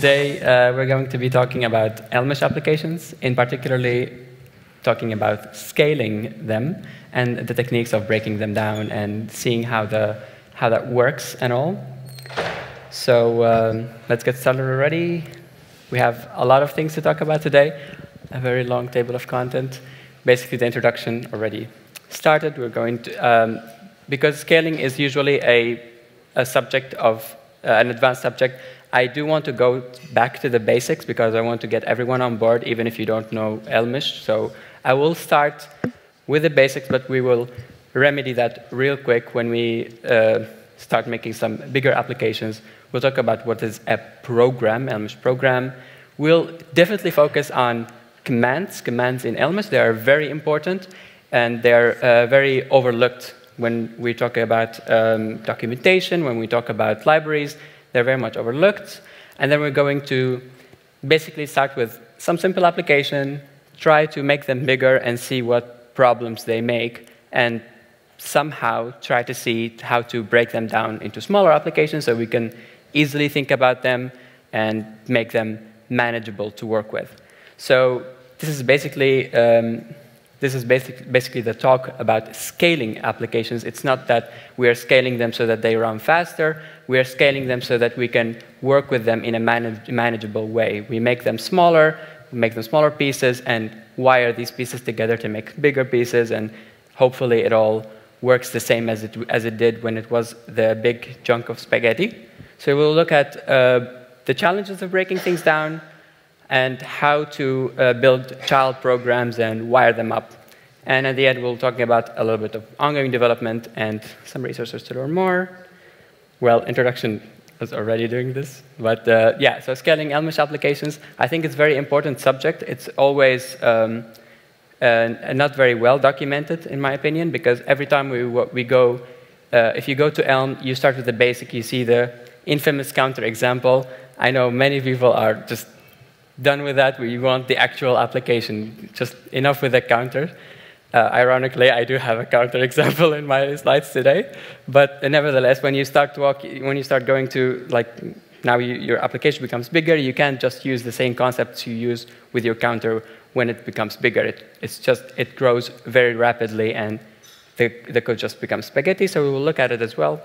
Today, uh, we're going to be talking about Elmish applications, in particularly talking about scaling them and the techniques of breaking them down and seeing how, the, how that works and all. So um, let's get started already. We have a lot of things to talk about today, a very long table of content. Basically, the introduction already started. We're going to, um, because scaling is usually a, a subject of, uh, an advanced subject, I do want to go back to the basics because I want to get everyone on board, even if you don't know Elmish. So I will start with the basics, but we will remedy that real quick when we uh, start making some bigger applications. We'll talk about what is a program, Elmish program. We'll definitely focus on commands, commands in Elmish. They are very important, and they're uh, very overlooked when we talk about um, documentation, when we talk about libraries. They're very much overlooked. And then we're going to basically start with some simple application, try to make them bigger and see what problems they make, and somehow try to see how to break them down into smaller applications so we can easily think about them and make them manageable to work with. So this is basically um, this is basic, basically the talk about scaling applications. It's not that we are scaling them so that they run faster. We are scaling them so that we can work with them in a manage manageable way. We make them smaller, make them smaller pieces, and wire these pieces together to make bigger pieces, and hopefully it all works the same as it, as it did when it was the big chunk of spaghetti. So we'll look at uh, the challenges of breaking things down, and how to uh, build child programs and wire them up. And at the end, we'll talk about a little bit of ongoing development and some resources to learn more. Well, introduction is already doing this. But uh, yeah, so scaling Elmish applications, I think it's a very important subject. It's always um, uh, not very well documented, in my opinion, because every time we, we go, uh, if you go to Elm, you start with the basic, you see the infamous counter example. I know many people are just done with that. We want the actual application, just enough with the counter. Uh, ironically, I do have a counter example in my slides today, but nevertheless, when you start walk, when you start going to like now you, your application becomes bigger, you can't just use the same concepts you use with your counter when it becomes bigger. It, it's just it grows very rapidly, and the, the code just becomes spaghetti. So we will look at it as well.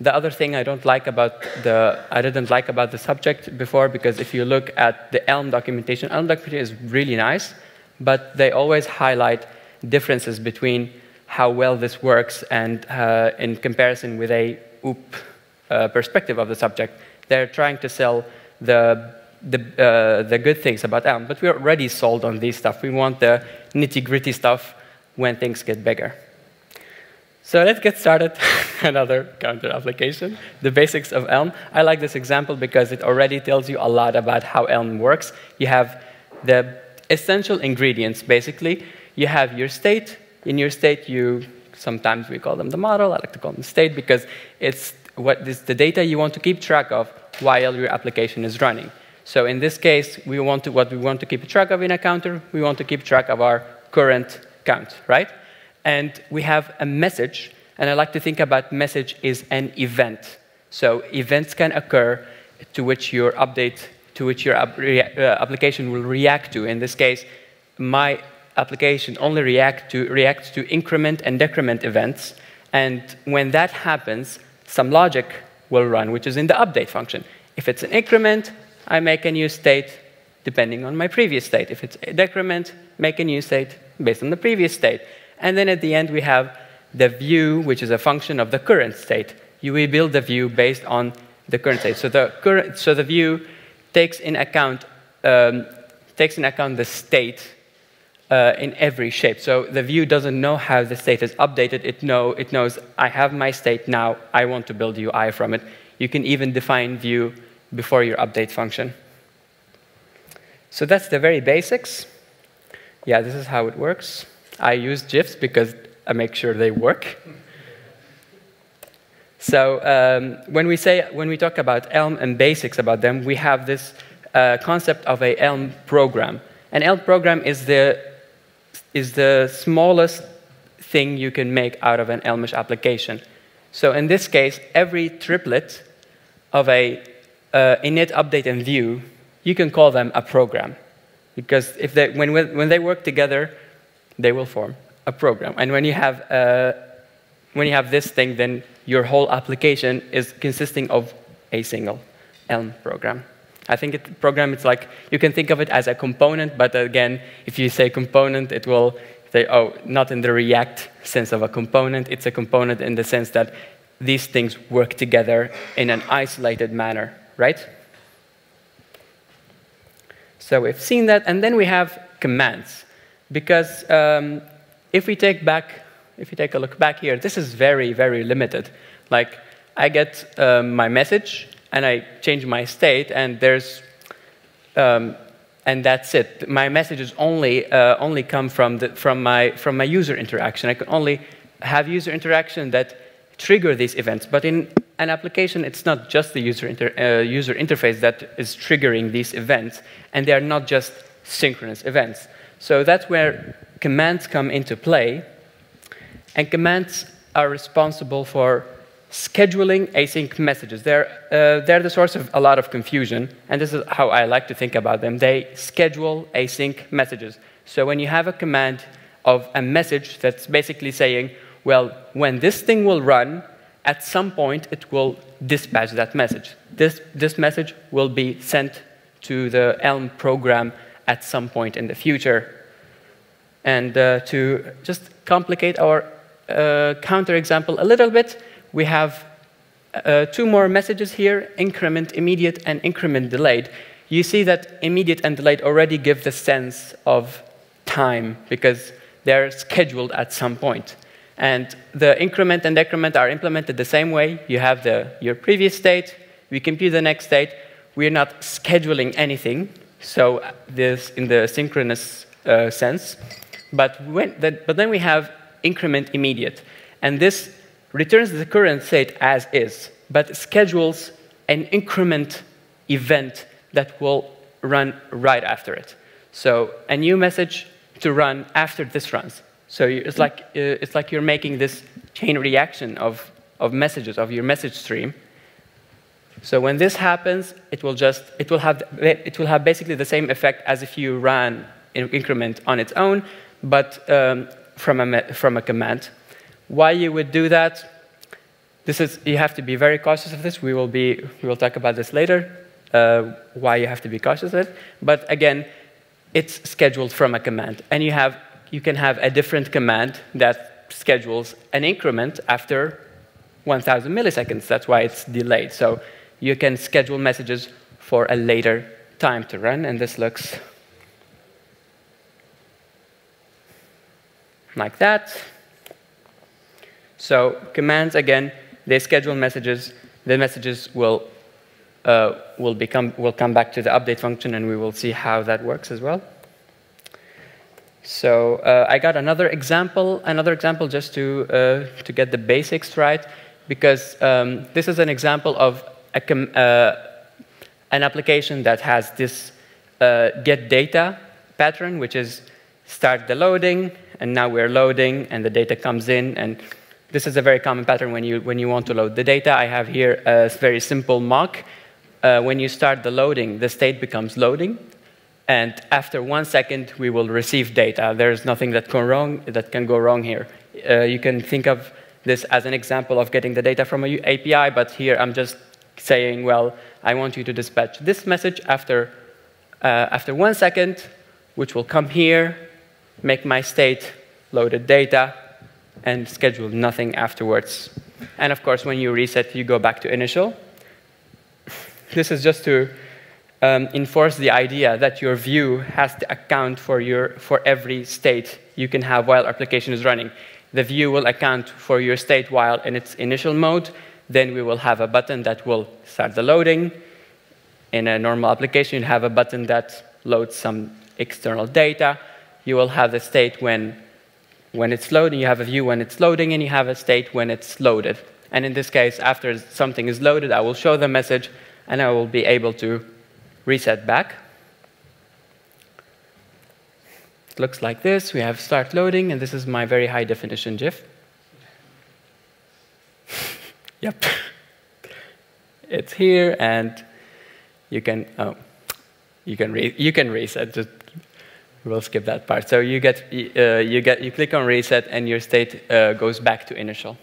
The other thing I don't like about the I didn't like about the subject before because if you look at the Elm documentation, Elm documentation is really nice, but they always highlight differences between how well this works and uh, in comparison with a OOP uh, perspective of the subject. They're trying to sell the the, uh, the good things about Elm, but we're already sold on these stuff. We want the nitty gritty stuff when things get bigger. So let's get started. Another counter application, the basics of Elm. I like this example because it already tells you a lot about how Elm works. You have the essential ingredients, basically. You have your state. In your state, you sometimes we call them the model. I like to call them state because it's what is the data you want to keep track of while your application is running. So in this case, we want to, what we want to keep track of in a counter, we want to keep track of our current count, right? And we have a message, and I like to think about message is an event. So events can occur to which your update, to which your uh, application will react to. In this case, my application only react to, reacts to increment and decrement events, and when that happens, some logic will run, which is in the update function. If it's an increment, I make a new state depending on my previous state. If it's a decrement, make a new state based on the previous state. And then at the end, we have the view, which is a function of the current state. You will build the view based on the current state. So the, current, so the view takes in account, um, takes in account the state uh, in every shape. So the view doesn't know how the state is updated. It, know, it knows, I have my state now, I want to build UI from it. You can even define view before your update function. So that's the very basics. Yeah, this is how it works. I use GIFs because I make sure they work. So um, when we say when we talk about Elm and basics about them, we have this uh, concept of a Elm program. An Elm program is the is the smallest thing you can make out of an Elmish application. So in this case, every triplet of a uh, init, update, and view you can call them a program. Because if they, when, when they work together, they will form a program. And when you have, uh, when you have this thing, then your whole application is consisting of a single Elm program. I think it, program, it's like, you can think of it as a component, but again, if you say component, it will say, oh, not in the React sense of a component, it's a component in the sense that these things work together in an isolated manner, right? So we've seen that, and then we have commands. Because um, if we take back, if we take a look back here, this is very, very limited. Like, I get um, my message, and I change my state, and there's, um, and that's it. My messages only uh, only come from the, from my from my user interaction. I can only have user interaction that trigger these events. But in an application, it's not just the user, inter uh, user interface that is triggering these events, and they are not just synchronous events. So that's where commands come into play, and commands are responsible for scheduling async messages. They're, uh, they're the source of a lot of confusion, and this is how I like to think about them. They schedule async messages. So when you have a command of a message that's basically saying, well, when this thing will run, at some point it will dispatch that message. This, this message will be sent to the Elm program at some point in the future. And uh, to just complicate our uh, counterexample a little bit, we have uh, two more messages here, increment immediate and increment delayed. You see that immediate and delayed already give the sense of time because they're scheduled at some point. And the increment and decrement are implemented the same way. You have the, your previous state, we compute the next state. We're not scheduling anything, so this in the synchronous uh, sense. But, when, but then we have increment immediate. And this returns the current state as is, but schedules an increment event that will run right after it. So a new message to run after this runs. So it's like, uh, it's like you're making this chain reaction of, of messages, of your message stream. So when this happens, it will just, it will have, it will have basically the same effect as if you ran an increment on its own, but um, from, a, from a command. Why you would do that? This is, you have to be very cautious of this. We will, be, we will talk about this later, uh, why you have to be cautious of it. But again, it's scheduled from a command. And you, have, you can have a different command that schedules an increment after 1,000 milliseconds. That's why it's delayed. So you can schedule messages for a later time to run, and this looks like that. So commands, again, they schedule messages. The messages will, uh, will, become, will come back to the update function, and we will see how that works as well. So uh, I got another example, another example just to, uh, to get the basics right, because um, this is an example of a uh, an application that has this uh, get data pattern, which is start the loading, and now we're loading, and the data comes in, and this is a very common pattern when you, when you want to load the data. I have here a very simple mock. Uh, when you start the loading, the state becomes loading, and after one second, we will receive data. There's nothing that can, wrong, that can go wrong here. Uh, you can think of this as an example of getting the data from an API, but here I'm just saying, well, I want you to dispatch this message after, uh, after one second, which will come here, make my state loaded data, and schedule nothing afterwards. And of course, when you reset, you go back to initial. This is just to um, enforce the idea that your view has to account for, your, for every state you can have while application is running. The view will account for your state while in its initial mode. Then we will have a button that will start the loading. In a normal application, you have a button that loads some external data. You will have the state when, when it's loading. You have a view when it's loading, and you have a state when it's loaded. And in this case, after something is loaded, I will show the message, and I will be able to reset back. It looks like this. We have start loading, and this is my very high definition GIF. Yep. it's here, and you can, oh, you can, re you can reset, just we'll skip that part. So you get, uh, you get, you click on reset and your state uh, goes back to initial.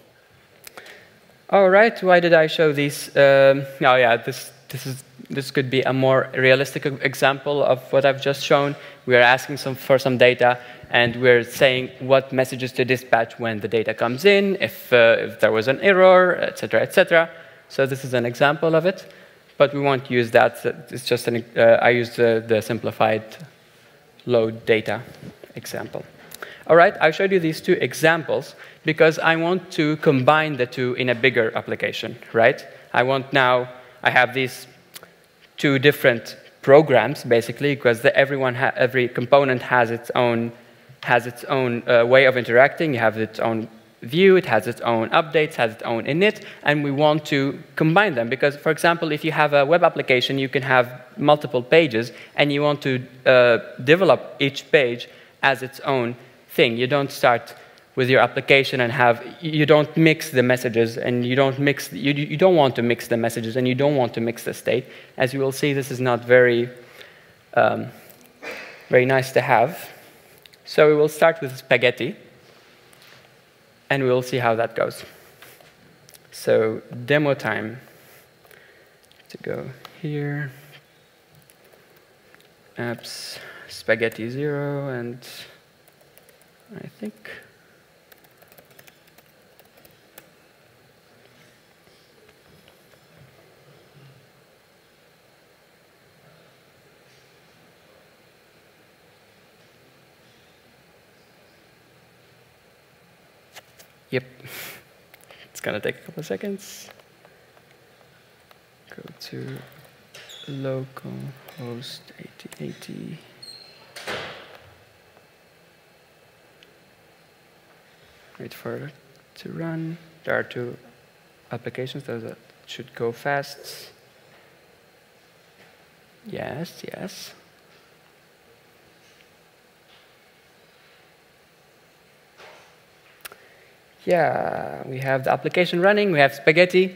All right, why did I show these? Um, oh yeah, this, this, is, this could be a more realistic example of what I've just shown. We are asking some, for some data, and we're saying what messages to dispatch when the data comes in, if, uh, if there was an error, etc., etc. So this is an example of it, but we won't use that. It's just an, uh, I use the, the simplified load data example. All right, I showed you these two examples because I want to combine the two in a bigger application, right? I want now, I have these two different programs, basically, because the, everyone every component has its own, has its own uh, way of interacting. You have its own view, it has its own updates, has its own init, and we want to combine them. Because, for example, if you have a web application, you can have multiple pages, and you want to uh, develop each page as its own thing. You don't start with your application and have, you don't mix the messages and you don't mix, you, you don't want to mix the messages and you don't want to mix the state. As you will see, this is not very, um, very nice to have. So we will start with spaghetti and we will see how that goes. So demo time to go here, apps, spaghetti zero, and I think Yep. It's going to take a couple of seconds. Go to localhost 8080. Wait for it to run. There are two applications that should go fast. Yes, yes. Yeah, we have the application running. We have Spaghetti,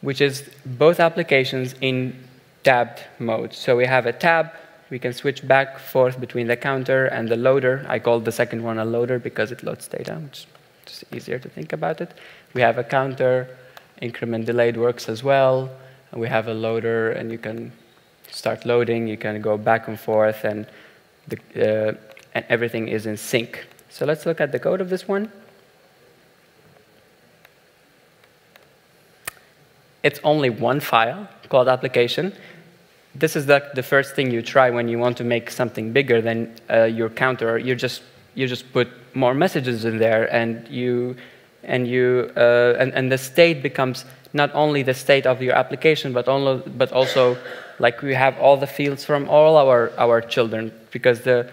which is both applications in tabbed mode. So we have a tab. We can switch back forth between the counter and the loader. I called the second one a loader because it loads data, which is easier to think about it. We have a counter. Increment delayed works as well. We have a loader, and you can start loading. You can go back and forth, and, the, uh, and everything is in sync. So let's look at the code of this one. It's only one file called application. This is the, the first thing you try when you want to make something bigger than uh, your counter. You just, you just put more messages in there, and, you, and, you, uh, and, and the state becomes not only the state of your application, but, only, but also like we have all the fields from all our, our children, because the,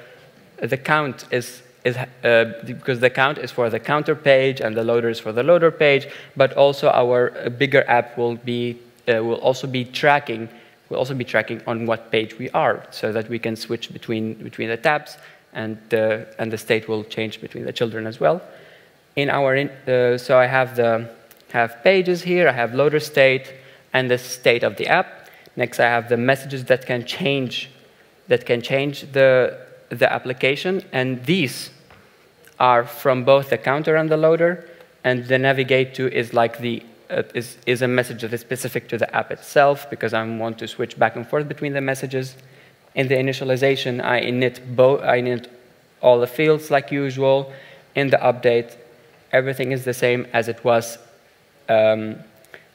the count is is, uh, because the count is for the counter page and the loader is for the loader page, but also our uh, bigger app will be uh, will also be tracking will also be tracking on what page we are, so that we can switch between between the tabs and uh, and the state will change between the children as well. In our in, uh, so I have the have pages here, I have loader state and the state of the app. Next, I have the messages that can change that can change the the application, and these are from both the counter and the loader, and the navigate to is like the uh, is, is a message that is specific to the app itself because I want to switch back and forth between the messages. In the initialization, I init both I init all the fields like usual. In the update, everything is the same as it was um,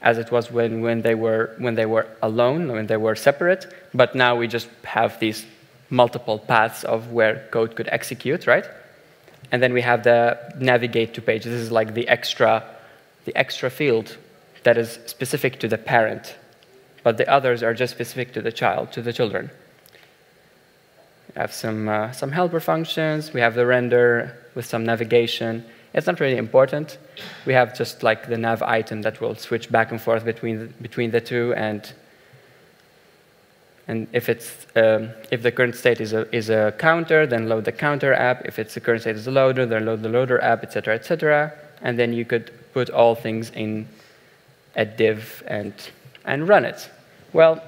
as it was when, when they were when they were alone, when they were separate. But now we just have these multiple paths of where code could execute, right? And then we have the navigate to page. This is like the extra, the extra field that is specific to the parent, but the others are just specific to the child, to the children. We have some, uh, some helper functions. We have the render with some navigation. It's not really important. We have just like the nav item that will switch back and forth between the, between the two and and if, it's, um, if the current state is a, is a counter, then load the counter app. If it's the current state is a loader, then load the loader app, etc., etc. And then you could put all things in a div and, and run it. Well,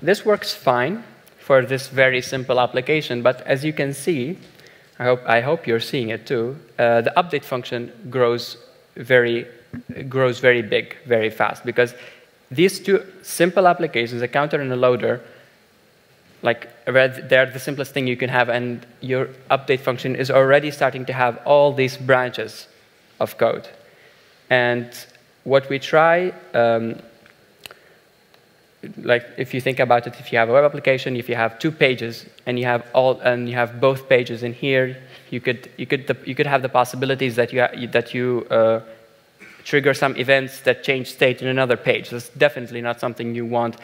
this works fine for this very simple application. But as you can see, I hope, I hope you're seeing it too, uh, the update function grows very, grows very big, very fast, because these two simple applications, a counter and a loader, like they're the simplest thing you can have, and your update function is already starting to have all these branches of code. And what we try, um, like if you think about it, if you have a web application, if you have two pages and you have all and you have both pages in here, you could you could you could have the possibilities that you that you uh, trigger some events that change state in another page. That's definitely not something you want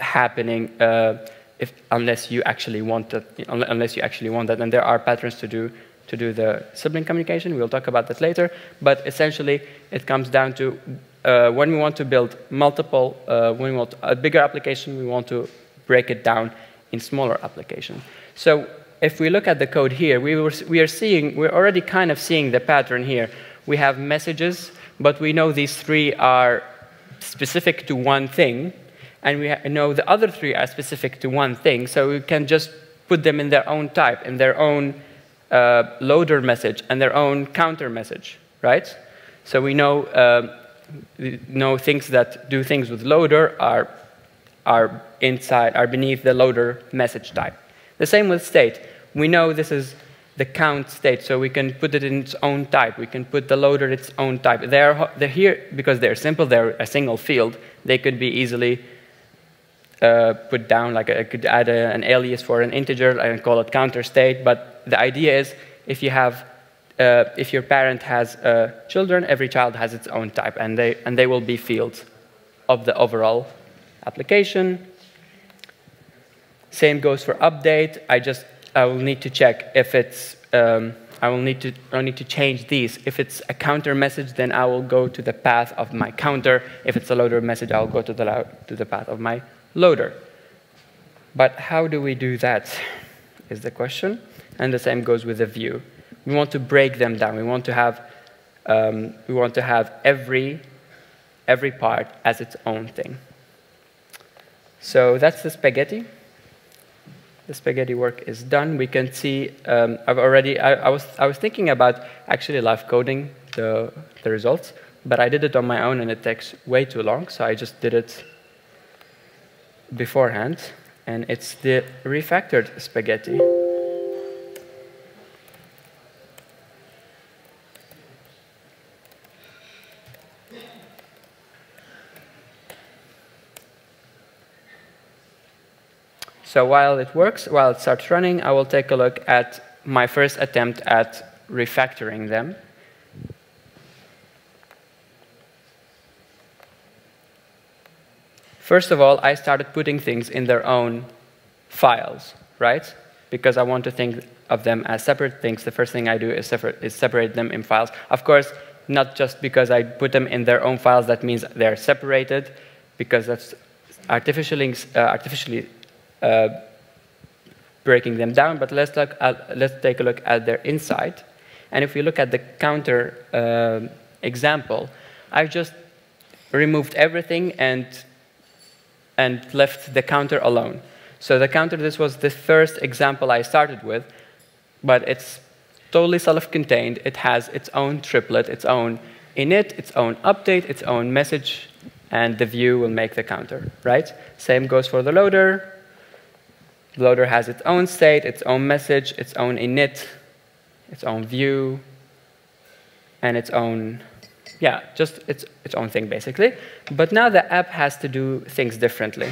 happening uh, if, unless you actually want that. Unless you actually want that, and there are patterns to do to do the sibling communication. We'll talk about that later. But essentially, it comes down to uh, when we want to build multiple, uh, when we want a bigger application, we want to break it down in smaller application. So if we look at the code here, we, were, we are seeing, we're already kind of seeing the pattern here. We have messages, but we know these three are specific to one thing, and we know the other three are specific to one thing, so we can just put them in their own type, in their own uh, loader message, and their own counter message, right? So we know uh, know things that do things with loader are, are inside, are beneath the loader message type. The same with state. We know this is the count state, so we can put it in its own type. We can put the loader its own type. They're, they're here because they're simple, they're a single field. They could be easily uh, put down, like I could add a, an alias for an integer and call it counter state, but the idea is if you have uh, if your parent has uh, children, every child has its own type, and they, and they will be fields of the overall application. Same goes for update. I just I will need to check if it's um, I will need to I need to change these. If it's a counter message, then I will go to the path of my counter. If it's a loader message, I'll go to the to the path of my loader. But how do we do that? Is the question. And the same goes with the view. We want to break them down. We want to have, um, we want to have every, every part as its own thing. So that's the spaghetti. The spaghetti work is done. We can see, um, I've already, I, I, was, I was thinking about actually live coding the, the results, but I did it on my own and it takes way too long, so I just did it beforehand. And it's the refactored spaghetti. So while it works, while it starts running, I will take a look at my first attempt at refactoring them. First of all, I started putting things in their own files, right? Because I want to think of them as separate things. The first thing I do is, separate, is separate them in files. Of course, not just because I put them in their own files, that means they're separated, because that's artificially, uh, artificially breaking them down, but let's, look at, let's take a look at their inside. And if we look at the counter uh, example, I've just removed everything and, and left the counter alone. So the counter, this was the first example I started with, but it's totally self-contained. It has its own triplet, its own init, its own update, its own message, and the view will make the counter, right? Same goes for the loader. The loader has its own state, its own message, its own init, its own view, and its own, yeah, just its, its own thing, basically. But now the app has to do things differently.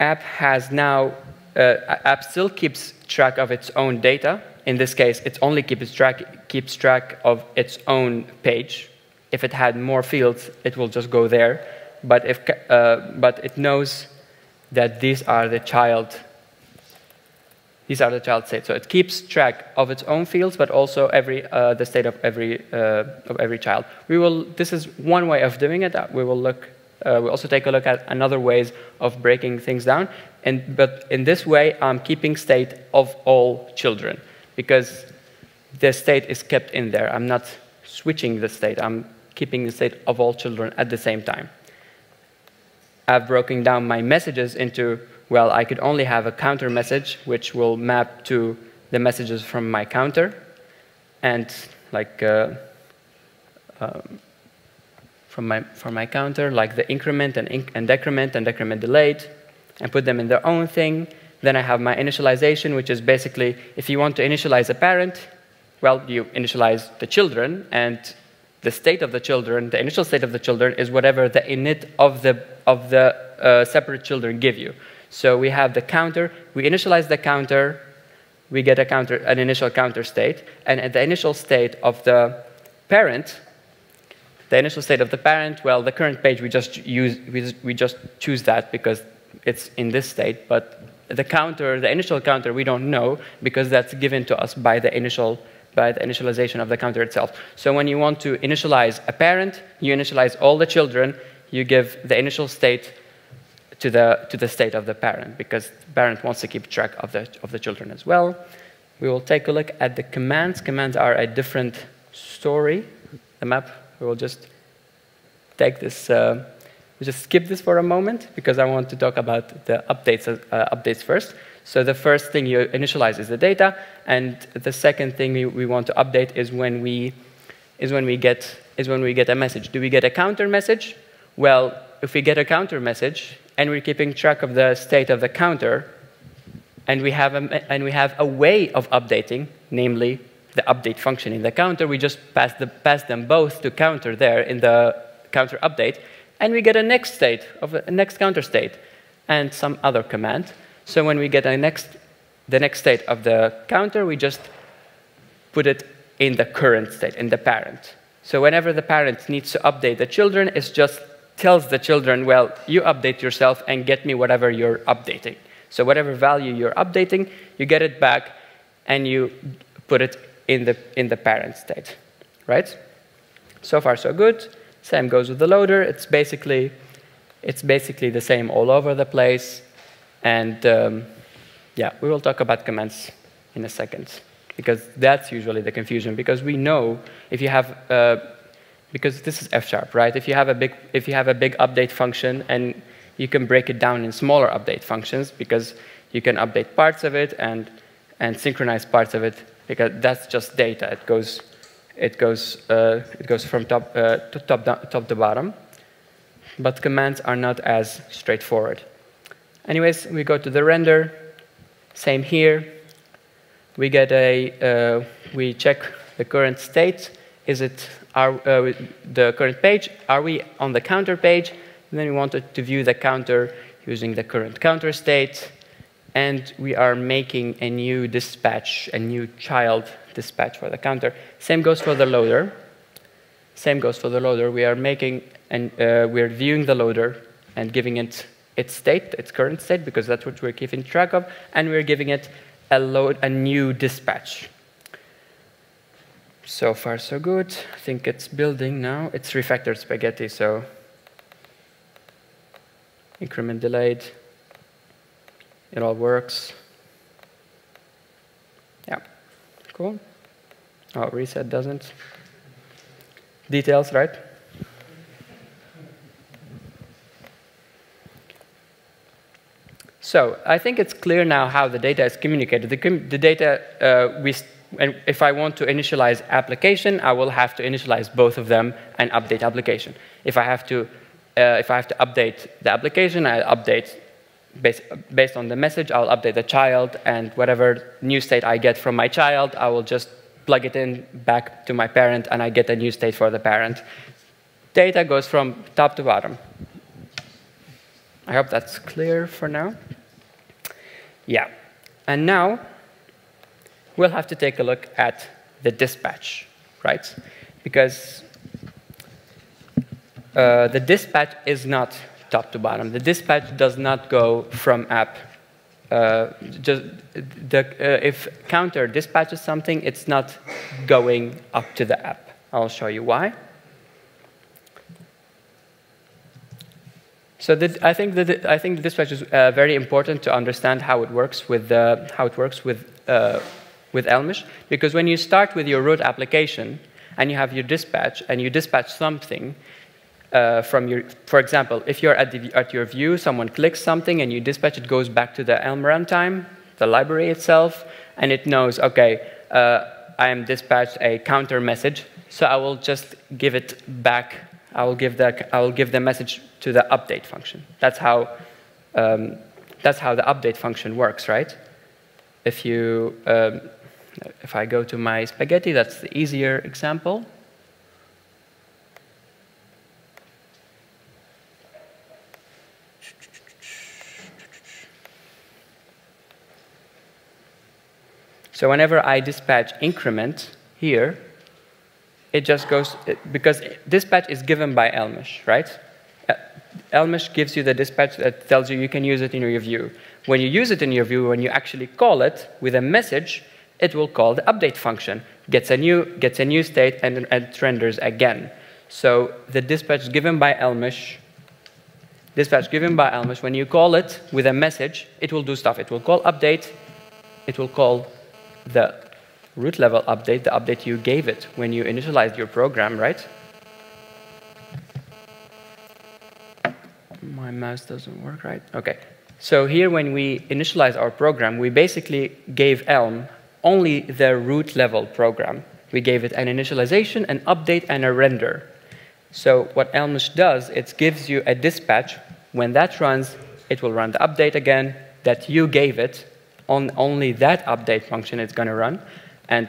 App has now, uh, app still keeps track of its own data. In this case, it only keeps track, keeps track of its own page. If it had more fields, it will just go there. But, if, uh, but it knows that these are the child these are the child states. So it keeps track of its own fields, but also every, uh, the state of every, uh, of every child. We will, this is one way of doing it. We will look, uh, we'll also take a look at another ways of breaking things down. And, but in this way, I'm keeping state of all children because the state is kept in there. I'm not switching the state. I'm keeping the state of all children at the same time. I've broken down my messages into, well, I could only have a counter message, which will map to the messages from my counter, and like uh, um, from my from my counter, like the increment and, inc and decrement and decrement delayed, and put them in their own thing. Then I have my initialization, which is basically if you want to initialize a parent, well, you initialize the children, and the state of the children, the initial state of the children, is whatever the init of the of the uh, separate children give you. So we have the counter. We initialize the counter we get a counter, an initial counter state. And at the initial state of the parent, the initial state of the parent, well, the current page, we just, use, we we just choose that because it's in this state. But the counter, the initial counter, we don't know because that's given to us by the initial by the initialization of the counter itself. So when you want to initialize a parent, you initialize all the children, you give the initial state to the, to the state of the parent because the parent wants to keep track of the, of the children as well. We will take a look at the commands. Commands are a different story. The map, we will just take this, uh, just skip this for a moment because I want to talk about the updates, uh, updates first. So the first thing you initialize is the data, and the second thing we, we want to update is when we, is when we get is when we get a message. Do we get a counter message? Well, if we get a counter message, and we're keeping track of the state of the counter, and we have a, and we have a way of updating, namely the update function in the counter. We just pass, the, pass them both to counter there in the counter update, and we get a next state of a next counter state and some other command. So when we get next, the next state of the counter, we just put it in the current state, in the parent. So whenever the parent needs to update the children, it just tells the children, well, you update yourself and get me whatever you're updating. So whatever value you're updating, you get it back and you put it in the, in the parent state, right? So far, so good. Same goes with the loader. It's basically, it's basically the same all over the place. And um, yeah, we will talk about commands in a second because that's usually the confusion because we know if you have uh, because this is F sharp, right? If you have a big, if you have a big update function and you can break it down in smaller update functions because you can update parts of it and, and synchronize parts of it because that's just data. It goes, it goes, uh, it goes from top, uh, to top, down, top to bottom. But commands are not as straightforward. Anyways, we go to the render. Same here. We get a, uh, we check the current state. Is it are, uh, the current page, are we on the counter page? And then we wanted to view the counter using the current counter state. And we are making a new dispatch, a new child dispatch for the counter. Same goes for the loader. Same goes for the loader. We are making and uh, we're viewing the loader and giving it its state, its current state, because that's what we're keeping track of, and we're giving it a load, a new dispatch. So far, so good. I think it's building now. It's refactored spaghetti, so increment delayed. It all works. Yeah, cool. Oh, reset doesn't. Details, right? So I think it's clear now how the data is communicated. The, com the data uh, we and if I want to initialize application, I will have to initialize both of them and update application. If I have to, uh, if I have to update the application, I update based, based on the message, I'll update the child, and whatever new state I get from my child, I will just plug it in back to my parent, and I get a new state for the parent. Data goes from top to bottom. I hope that's clear for now. Yeah. And now, we'll have to take a look at the dispatch, right? Because uh, the dispatch is not top to bottom. The dispatch does not go from app. Uh, just the, uh, if counter dispatches something, it's not going up to the app. I'll show you why. So the, I think that I think dispatch is uh, very important to understand how it works with uh, how it works with uh, with Elmish, because when you start with your root application and you have your dispatch and you dispatch something, uh, from your, for example, if you're at, the, at your view, someone clicks something and you dispatch, it goes back to the Elm runtime, the library itself, and it knows, okay, uh, I am dispatched a counter message, so I will just give it back. I will give the, I will give the message to the update function. That's how, um, that's how the update function works, right? If you, um, if I go to my spaghetti, that's the easier example. So whenever I dispatch increment here, it just goes, because dispatch is given by Elmish, right? Uh, Elmish gives you the dispatch that tells you you can use it in your view. When you use it in your view, when you actually call it with a message, it will call the update function, gets a new, gets a new state, and, and renders again. So the dispatch given by Elmish, dispatch given by Elmish, when you call it with a message, it will do stuff. It will call update, it will call the root level update, the update you gave it when you initialized your program, right? My mouse doesn't work right. Okay. So here, when we initialize our program, we basically gave Elm only the root level program. We gave it an initialization, an update, and a render. So what Elmish does, it gives you a dispatch. When that runs, it will run the update again that you gave it, on only that update function it's going to run. And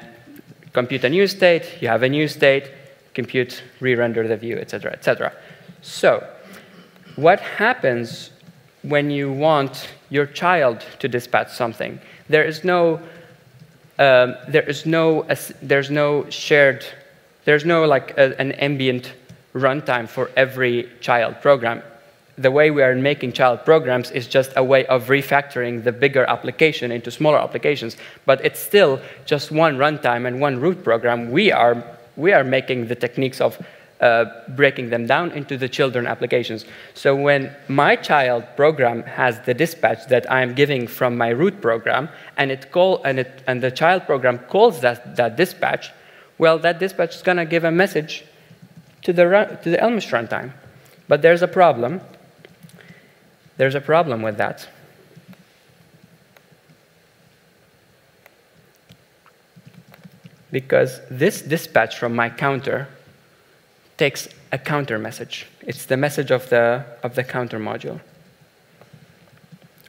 compute a new state, you have a new state, compute, re-render the view, etc., etc. So what happens when you want your child to dispatch something? There is no, um, there is no, there's no shared, there's no like a, an ambient runtime for every child program the way we are making child programs is just a way of refactoring the bigger application into smaller applications. But it's still just one runtime and one root program. We are, we are making the techniques of uh, breaking them down into the children applications. So when my child program has the dispatch that I'm giving from my root program, and, it call, and, it, and the child program calls that, that dispatch, well, that dispatch is going to give a message to the, to the Elmish runtime. But there's a problem there's a problem with that. Because this dispatch from my counter takes a counter message. It's the message of the, of the counter module.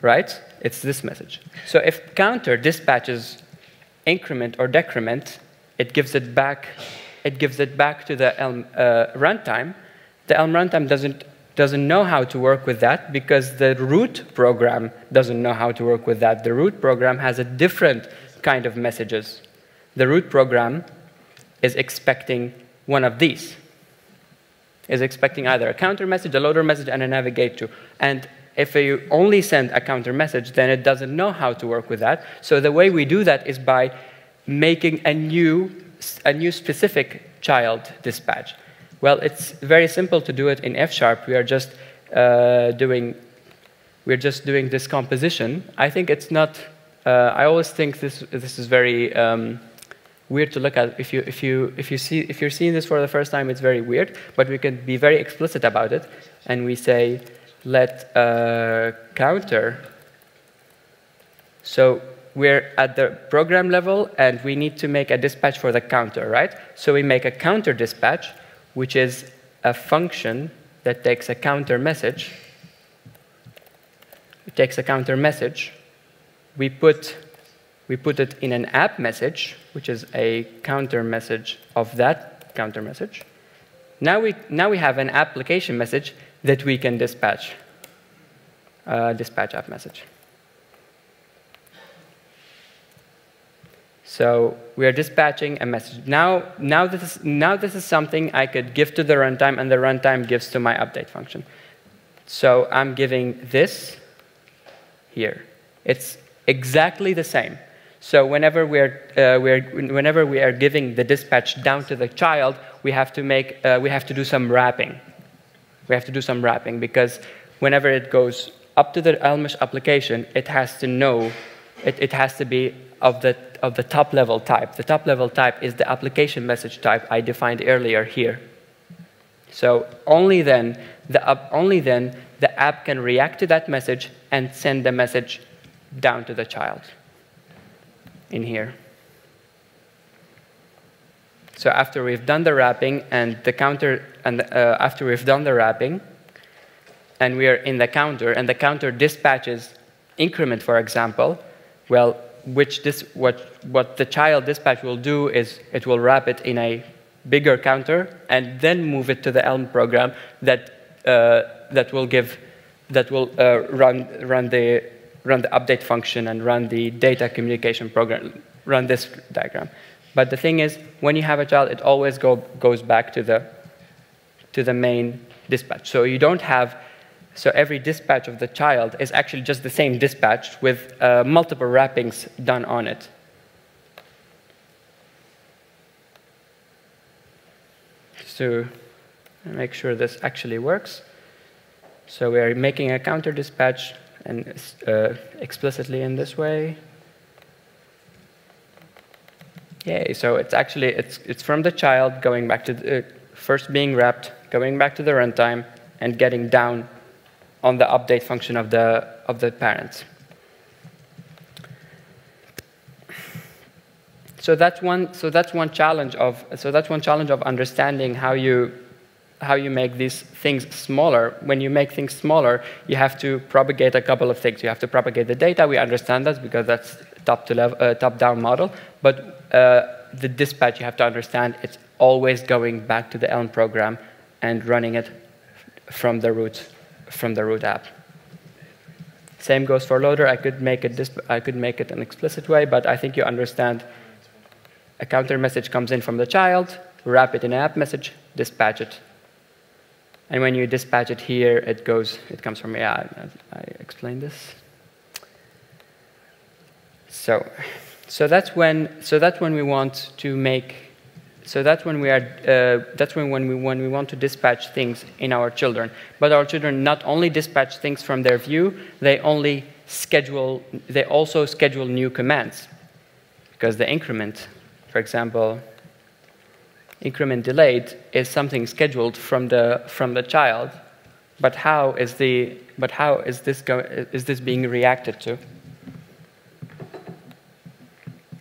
Right? It's this message. So if counter dispatches increment or decrement, it gives it back, it gives it back to the Elm uh, runtime. The Elm runtime doesn't doesn't know how to work with that because the root program doesn't know how to work with that. The root program has a different kind of messages. The root program is expecting one of these. Is expecting either a counter message, a loader message, and a navigate to. And if you only send a counter message, then it doesn't know how to work with that. So the way we do that is by making a new, a new specific child dispatch. Well, it's very simple to do it in F sharp. We are just uh, doing we're just doing this composition. I think it's not. Uh, I always think this this is very um, weird to look at. If you if you if you see if you're seeing this for the first time, it's very weird. But we can be very explicit about it, and we say let uh, counter. So we're at the program level, and we need to make a dispatch for the counter, right? So we make a counter dispatch which is a function that takes a counter message. It takes a counter message. We put, we put it in an app message, which is a counter message of that counter message. Now we, now we have an application message that we can dispatch, uh, dispatch app message. So we are dispatching a message. Now, now, this is, now this is something I could give to the runtime, and the runtime gives to my update function. So I'm giving this here. It's exactly the same. So whenever we're, uh, we're, whenever we are giving the dispatch down to the child, we have to, make, uh, we have to do some wrapping. We have to do some wrapping because whenever it goes up to the Elmish application, it has to know, it, it has to be of the of the top level type. The top level type is the application message type I defined earlier here. So only then, the only then the app can react to that message and send the message down to the child in here. So after we've done the wrapping and the counter, and uh, after we've done the wrapping, and we are in the counter, and the counter dispatches increment, for example, well, which this, what, what the child dispatch will do is it will wrap it in a bigger counter and then move it to the Elm program that, uh, that will give, that will uh, run, run, the, run the update function and run the data communication program, run this diagram. But the thing is, when you have a child, it always go, goes back to the, to the main dispatch. So you don't have, so every dispatch of the child is actually just the same dispatch with uh, multiple wrappings done on it. to make sure this actually works. So we are making a counter dispatch and uh, explicitly in this way. Yay, so it's actually, it's, it's from the child going back to the, uh, first being wrapped, going back to the runtime, and getting down on the update function of the, of the parents. so that's one so that's one challenge of so that's one challenge of understanding how you how you make these things smaller. When you make things smaller, you have to propagate a couple of things. You have to propagate the data. We understand that because that's top to level, uh, top down model. But uh, the dispatch, you have to understand, it's always going back to the Elm program and running it from the root from the root app. Same goes for loader. I could make it I could make it an explicit way, but I think you understand a counter message comes in from the child, wrap it in an app message, dispatch it. And when you dispatch it here, it goes, it comes from, yeah, I, I explained this. So, so that's when, so that's when we want to make, so that's when we are, uh, that's when, when we, when we want to dispatch things in our children. But our children not only dispatch things from their view, they only schedule, they also schedule new commands because the increment for example, increment delayed is something scheduled from the, from the child, but how is, the, but how is, this go, is this being reacted to?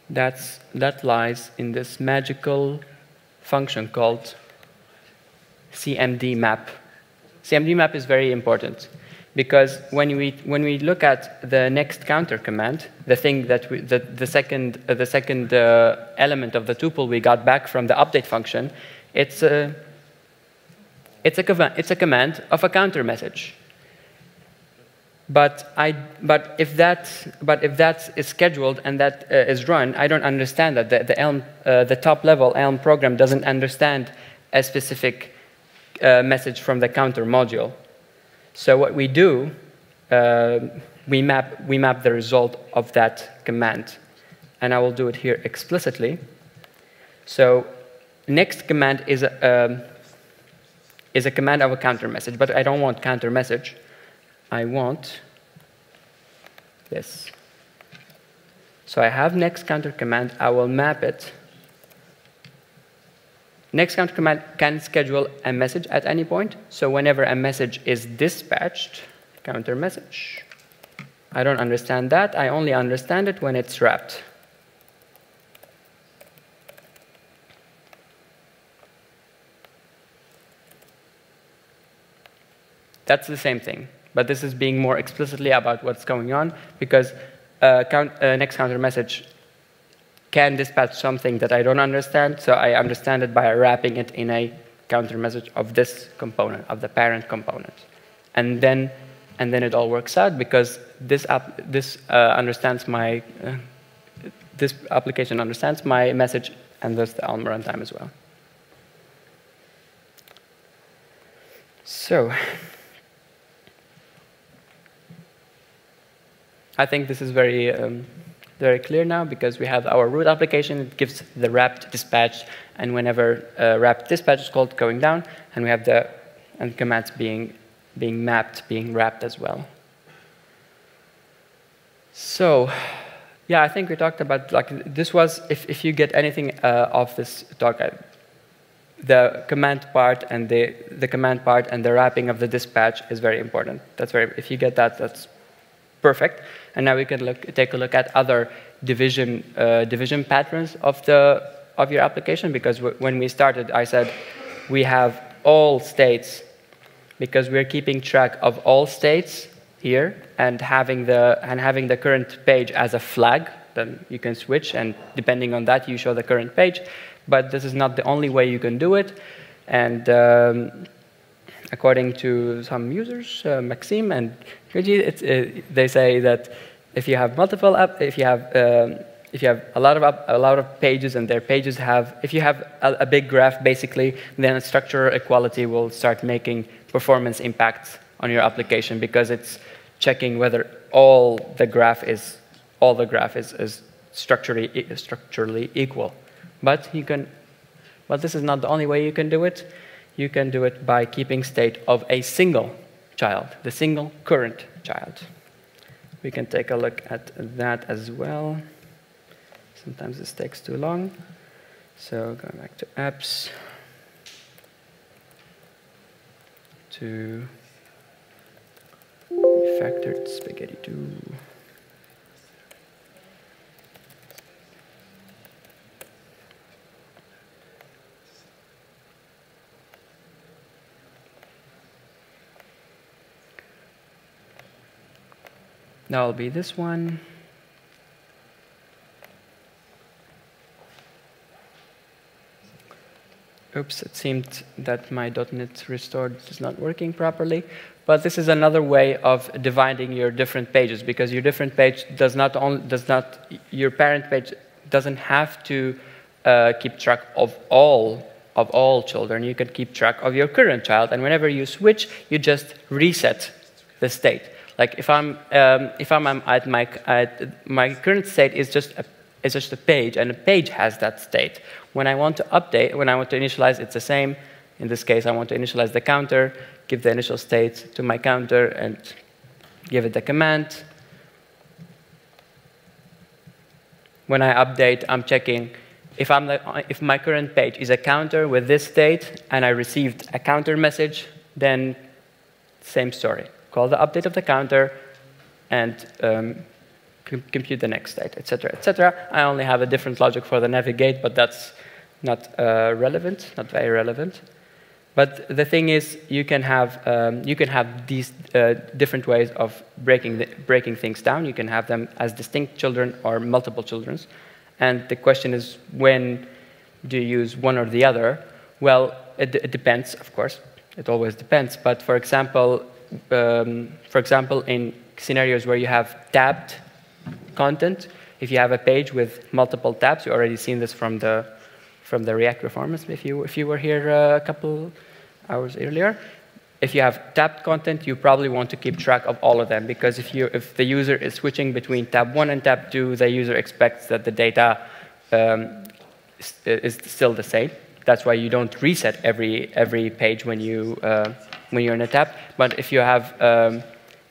That's, that lies in this magical function called CMD map. CMD map is very important because when we, when we look at the next counter command, the thing that we, the, the second, uh, the second uh, element of the tuple we got back from the update function, it's a, it's a, it's a command of a counter message. But, I, but, if that, but if that is scheduled and that uh, is run, I don't understand that. The, the, Elm, uh, the top level Elm program doesn't understand a specific uh, message from the counter module. So what we do, uh, we, map, we map the result of that command. And I will do it here explicitly. So next command is a, um, is a command of a counter message, but I don't want counter message. I want this. So I have next counter command. I will map it Next counter command can schedule a message at any point. So whenever a message is dispatched, counter message. I don't understand that. I only understand it when it's wrapped. That's the same thing. But this is being more explicitly about what's going on because uh, count, uh, next counter message can dispatch something that I don't understand, so I understand it by wrapping it in a counter message of this component, of the parent component. And then, and then it all works out because this, app, this uh, understands my, uh, this application understands my message and thus the Elm runtime as well. So, I think this is very um, very clear now because we have our root application. It gives the wrapped dispatch, and whenever uh, wrapped dispatch is called, going down, and we have the and commands being being mapped, being wrapped as well. So, yeah, I think we talked about like this was if if you get anything uh, off this talk, I, the command part and the, the command part and the wrapping of the dispatch is very important. That's very, if you get that, that's perfect. And now we can look, take a look at other division, uh, division patterns of, the, of your application, because when we started, I said we have all states, because we're keeping track of all states here, and having the, and having the current page as a flag, then you can switch, and depending on that, you show the current page. But this is not the only way you can do it. And um, according to some users, uh, Maxime and uh, they say that if you have multiple app, if you have um, if you have a lot of a lot of pages and their pages have if you have a, a big graph basically, then structural equality will start making performance impacts on your application because it's checking whether all the graph is all the graph is, is structurally structurally equal. But you can but this is not the only way you can do it. You can do it by keeping state of a single child, the single current child. We can take a look at that as well. Sometimes this takes too long. So going back to apps, to refactored spaghetti 2. That'll be this one. Oops, it seemed that my .NET restored is not working properly. But this is another way of dividing your different pages because your different page does not only does not your parent page doesn't have to uh, keep track of all of all children. You can keep track of your current child, and whenever you switch, you just reset the state. Like if I'm um, if I'm at my at my current state is just a is just a page, and a page has that state. When I want to update, when I want to initialize, it's the same. In this case, I want to initialize the counter, give the initial state to my counter, and give it the command. When I update, I'm checking if, I'm the, if my current page is a counter with this state, and I received a counter message, then same story call the update of the counter, and um, compute the next state, etc., etc. I only have a different logic for the navigate, but that's not uh, relevant, not very relevant. But the thing is, you can have um, you can have these uh, different ways of breaking the, breaking things down. You can have them as distinct children or multiple children, and the question is when do you use one or the other? Well, it, it depends, of course. It always depends. But for example, um, for example, in scenarios where you have tabbed content, if you have a page with multiple tabs, you already seen this from the from the React performance. If you if you were here uh, a couple hours earlier, if you have tabbed content, you probably want to keep track of all of them because if you if the user is switching between tab one and tab two, the user expects that the data um, is still the same. That's why you don't reset every every page when you uh, when you're in a tab. But if you have um,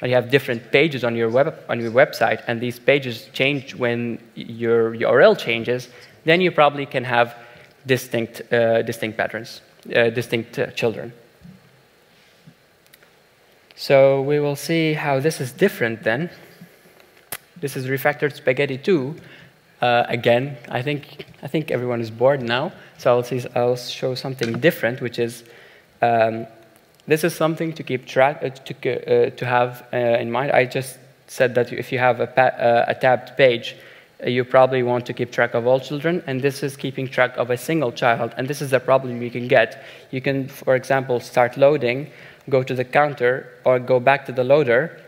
you have different pages on your web on your website, and these pages change when your URL changes, then you probably can have distinct uh, distinct patterns, uh, distinct uh, children. So we will see how this is different then. This is refactored spaghetti 2. Uh, again, I think I think everyone is bored now, so I'll, see, I'll show something different, which is um, this is something to keep track, uh, to, uh, to have uh, in mind. I just said that if you have a, uh, a tabbed page, uh, you probably want to keep track of all children, and this is keeping track of a single child, and this is a problem you can get. You can, for example, start loading, go to the counter, or go back to the loader.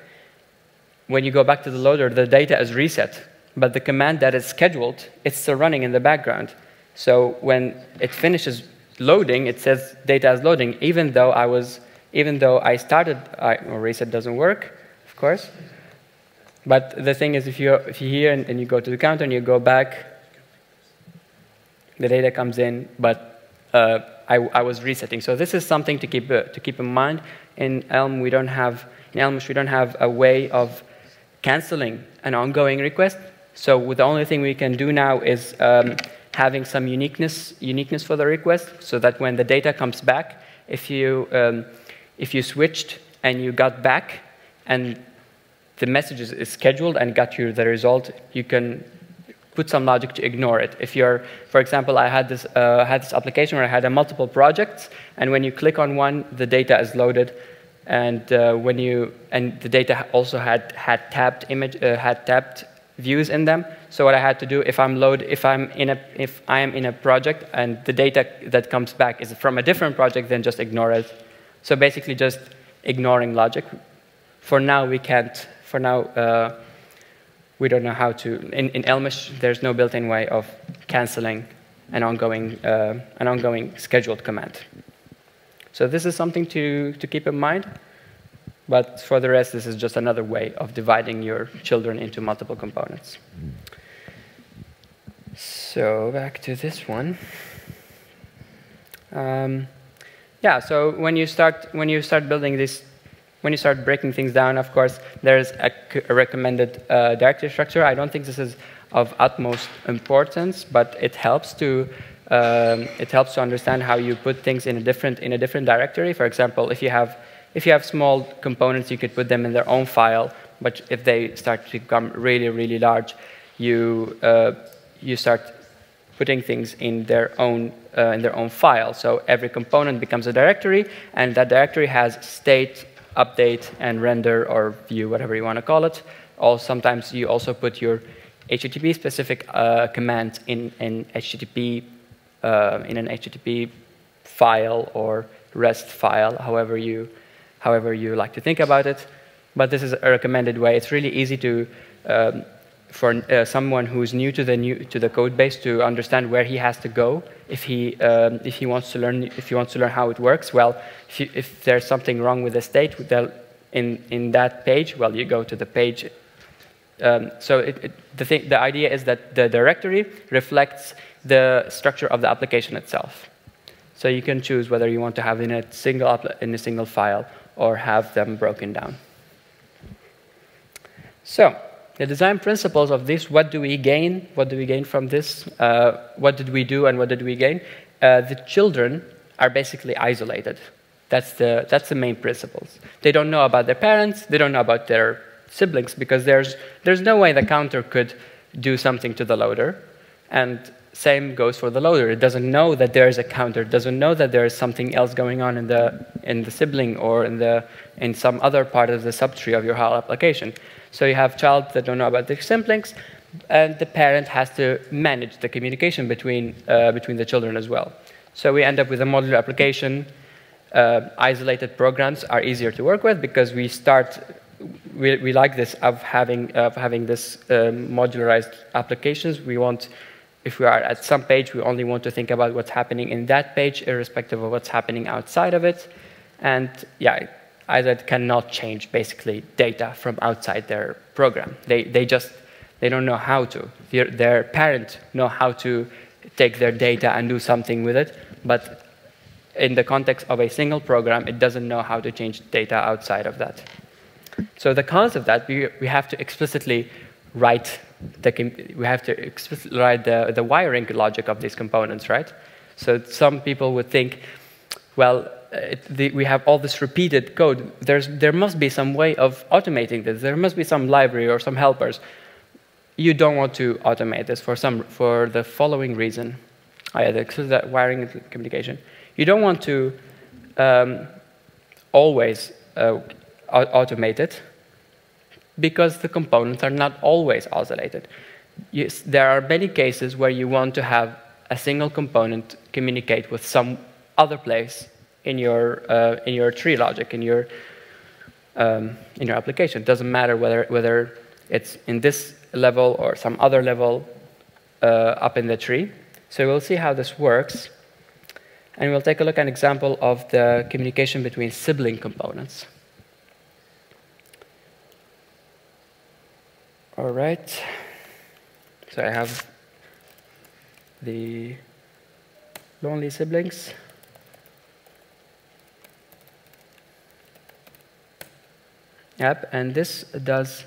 When you go back to the loader, the data is reset, but the command that is scheduled, it's still running in the background. So when it finishes loading, it says data is loading, even though I was even though I started, I, well, reset doesn't work, of course. But the thing is, if you're, if you're here and, and you go to the counter and you go back, the data comes in, but uh, I, I, was resetting. So this is something to keep, uh, to keep in mind. In Elm, we don't have, in Elmish, we don't have a way of canceling an ongoing request. So the only thing we can do now is um, having some uniqueness, uniqueness for the request so that when the data comes back, if you, um, if you switched and you got back and the message is, scheduled and got you the result, you can put some logic to ignore it. If you're, for example, I had this, uh, had this application where I had a multiple projects, and when you click on one, the data is loaded, and uh, when you, and the data also had, had tabbed image, uh, had tabbed views in them. So what I had to do, if I'm load, if I'm in a, if I am in a project and the data that comes back is from a different project, then just ignore it. So basically, just ignoring logic. For now, we can't for now, uh, we don't know how to. In, in Elmish, there's no built-in way of canceling an ongoing, uh, an ongoing scheduled command. So this is something to, to keep in mind. But for the rest, this is just another way of dividing your children into multiple components. So back to this one. Um, yeah, so when you start when you start building this when you start breaking things down, of course, there's a, a recommended uh, directory structure. I don't think this is of utmost importance, but it helps to um, it helps to understand how you put things in a different in a different directory. For example, if you have if you have small components, you could put them in their own file. But if they start to become really really large, you uh, you start putting things in their own uh, in their own file. So every component becomes a directory, and that directory has state update and render or view, whatever you want to call it. Or sometimes you also put your HTTP specific uh, command in an HTTP uh, in an HTTP file or REST file, however you however you like to think about it. But this is a recommended way. It's really easy to um, for uh, someone who's new to the new to the code base to understand where he has to go if he um, if he wants to learn if he wants to learn how it works. Well, if, you, if there's something wrong with the state in in that page, well, you go to the page. Um, so it, it, the thing, the idea is that the directory reflects the structure of the application itself. So you can choose whether you want to have in a single in a single file or have them broken down. So the design principles of this, what do we gain? What do we gain from this? Uh, what did we do and what did we gain? Uh, the children are basically isolated. That's the, that's the main principles. They don't know about their parents, they don't know about their siblings, because there's, there's no way the counter could do something to the loader. And same goes for the loader. It doesn't know that there is a counter, it doesn't know that there is something else going on in the, in the sibling or in, the, in some other part of the subtree of your whole application. So you have child that don't know about their siblings, and the parent has to manage the communication between, uh, between the children as well. So we end up with a modular application. Uh, isolated programs are easier to work with because we start, we, we like this of having, of having this um, modularized applications. We want, if we are at some page, we only want to think about what's happening in that page, irrespective of what's happening outside of it. And yeah, IZED cannot change basically data from outside their program. They, they just they don't know how to. Their, their parent know how to take their data and do something with it, but in the context of a single program, it doesn't know how to change data outside of that. So the cause of that, we, we have to explicitly write the, we have to explicitly write the, the wiring logic of these components, right? So some people would think, well, it, the, we have all this repeated code. There's, there must be some way of automating this. There must be some library or some helpers. You don't want to automate this for, some, for the following reason. I Oh, yeah, that wiring communication. You don't want to um, always uh, automate it because the components are not always isolated. Yes, there are many cases where you want to have a single component communicate with some other place in your, uh, in your tree logic, in your, um, in your application. It doesn't matter whether, whether it's in this level or some other level uh, up in the tree. So we'll see how this works. And we'll take a look at an example of the communication between sibling components. All right. So I have the lonely siblings. Yep, and this does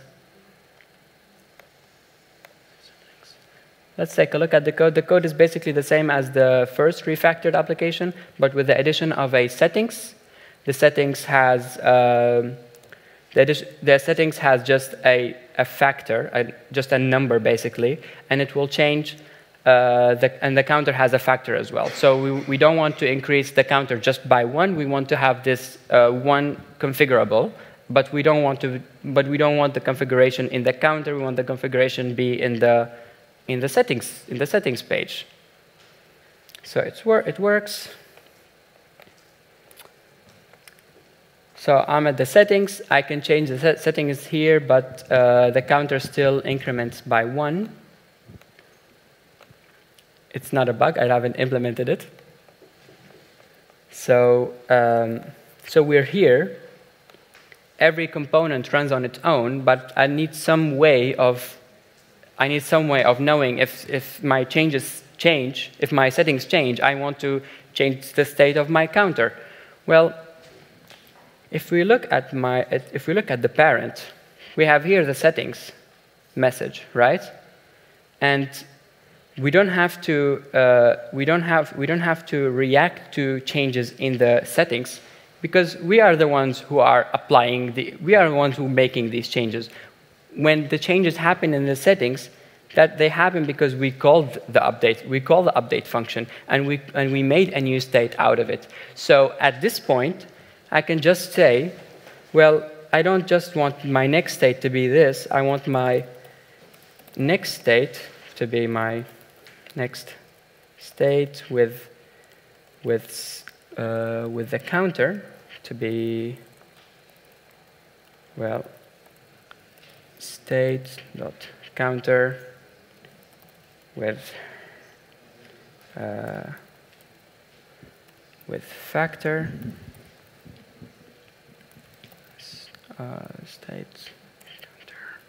Let's take a look at the code. The code is basically the same as the first refactored application, but with the addition of a settings. The settings has um, the, the, settings has just a, a factor, a, just a number basically, and it will change. Uh, the, and the counter has a factor as well. So we, we don't want to increase the counter just by one. We want to have this uh, one configurable, but we don't want to. But we don't want the configuration in the counter. We want the configuration be in the in the settings in the settings page. So it's wor it works. So I'm at the settings. I can change the set settings here, but uh, the counter still increments by one. It's not a bug. I haven't implemented it. So, um, so we're here. Every component runs on its own, but I need some way of I need some way of knowing if, if my changes change, if my settings change, I want to change the state of my counter. Well, if we look at my, if we look at the parent, we have here the settings message, right? And we don't have to, uh, we don't have, we don't have to react to changes in the settings because we are the ones who are applying the, we are the ones who are making these changes when the changes happen in the settings, that they happen because we called the update, we call the update function, and we, and we made a new state out of it. So at this point, I can just say, well, I don't just want my next state to be this, I want my next state to be my next state with, with, uh, with the counter to be, well, state dot counter with uh, with factor uh, state counter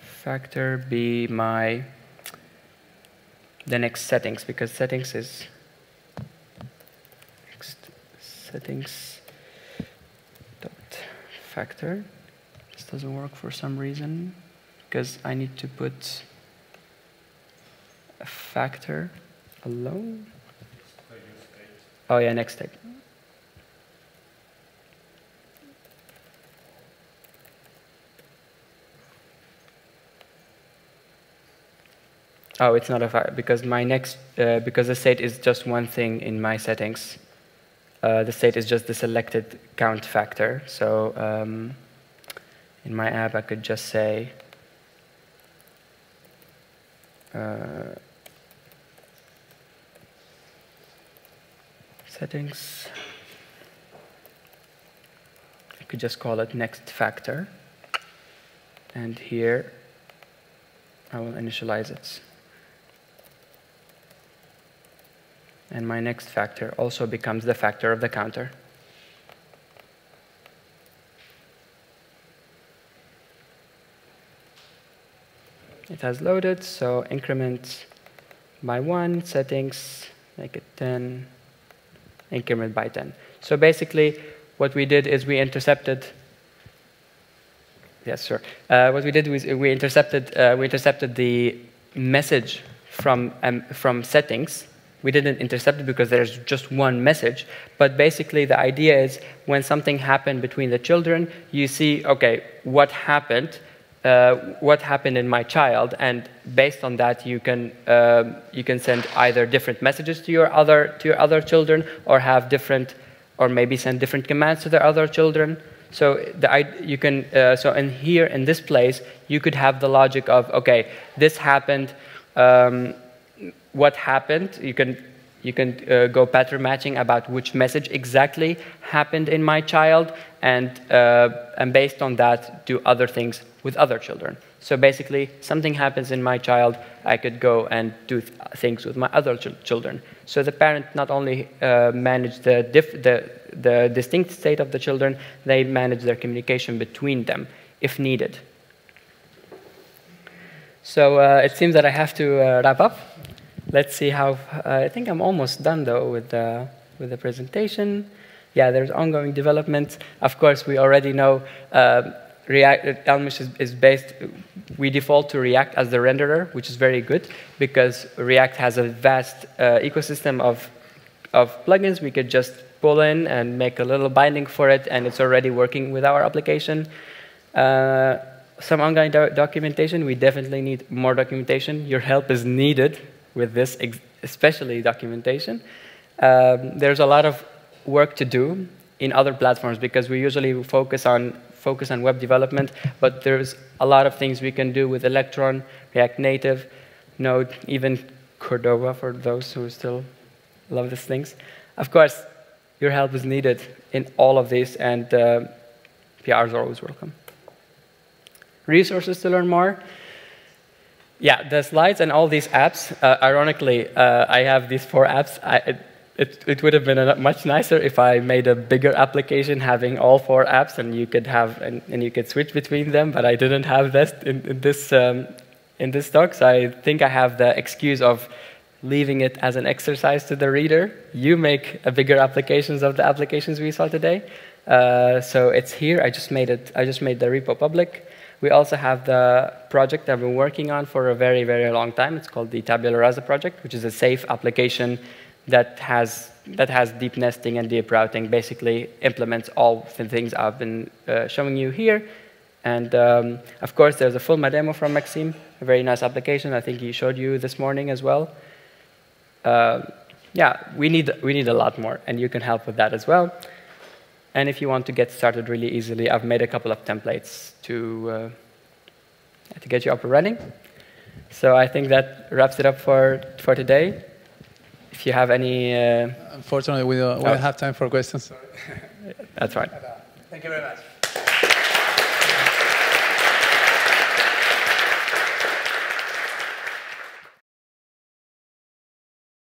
factor be my the next settings because settings is next settings dot factor This doesn't work for some reason because I need to put a factor alone. Oh yeah, next step. Oh, it's not a factor because my next uh, because the state is just one thing in my settings. Uh, the state is just the selected count factor. So. Um, in my app, I could just say uh, settings. I could just call it next factor. And here, I will initialize it. And my next factor also becomes the factor of the counter. It has loaded, so increment by 1, settings, make it 10, increment by 10. So basically, what we did is we intercepted Yes, sure. Uh, what we did was we intercepted uh, we intercepted the message from um, from settings. We didn't intercept it because there's just one message. But basically, the idea is when something happened between the children, you see, okay, what happened, uh, what happened in my child, and based on that, you can uh, you can send either different messages to your other to your other children, or have different, or maybe send different commands to their other children. So the, you can uh, so in here in this place, you could have the logic of okay, this happened. Um, what happened? You can you can uh, go pattern matching about which message exactly happened in my child, and, uh, and based on that, do other things with other children. So basically, something happens in my child, I could go and do th things with my other ch children. So the parent not only uh, manage the, the, the distinct state of the children, they manage their communication between them if needed. So uh, it seems that I have to uh, wrap up. Let's see how, uh, I think I'm almost done though with the, with the presentation. Yeah, there's ongoing development. Of course, we already know uh, React, Elmish is, is, based, we default to React as the renderer, which is very good because React has a vast uh, ecosystem of, of plugins. We could just pull in and make a little binding for it, and it's already working with our application. Uh, some ongoing do documentation, we definitely need more documentation. Your help is needed with this, especially documentation. Um, there's a lot of work to do in other platforms because we usually focus on focus on web development, but there's a lot of things we can do with Electron, React Native, Node, even Cordova for those who still love these things. Of course, your help is needed in all of these, and uh, PRs are always welcome. Resources to learn more. Yeah, the slides and all these apps, uh, ironically, uh, I have these four apps. I, it, it would have been much nicer if I made a bigger application having all four apps and you could have and, and you could switch between them, but I didn't have this in, in this um, in this talk, so I think I have the excuse of leaving it as an exercise to the reader. You make a bigger applications of the applications we saw today. Uh, so it's here. I just made it. I just made the repo public. We also have the project I've been working on for a very, very long time. It's called the Tabula Rasa project, which is a safe application that has, that has deep nesting and deep routing, basically implements all the things I've been uh, showing you here. And um, of course, there's a Fulma demo from Maxime, a very nice application. I think he showed you this morning as well. Uh, yeah, we need, we need a lot more, and you can help with that as well. And if you want to get started really easily, I've made a couple of templates to, uh, to get you up and running. So I think that wraps it up for, for today if you have any... Uh... Unfortunately, we don't, we don't oh. have time for questions. That's right. Thank you very much.